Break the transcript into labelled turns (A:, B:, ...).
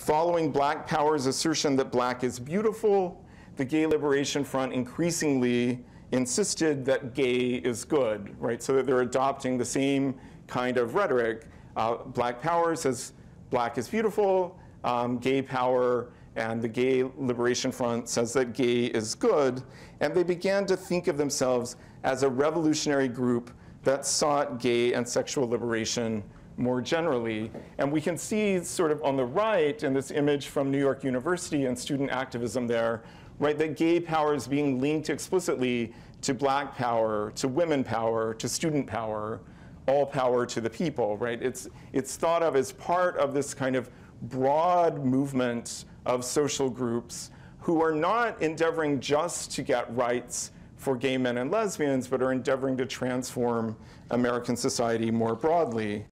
A: Following Black Power's assertion that black is beautiful, the Gay Liberation Front increasingly insisted that gay is good, right? So that they're adopting the same kind of rhetoric. Uh, black Power says black is beautiful, um, gay power and the Gay Liberation Front says that gay is good, and they began to think of themselves as a revolutionary group that sought gay and sexual liberation more generally. And we can see sort of on the right in this image from New York University and student activism there, right, that gay power is being linked explicitly to black power, to women power, to student power, all power to the people, right? It's, it's thought of as part of this kind of broad movement of social groups who are not endeavoring just to get rights for gay men and lesbians, but are endeavoring to transform American society more broadly.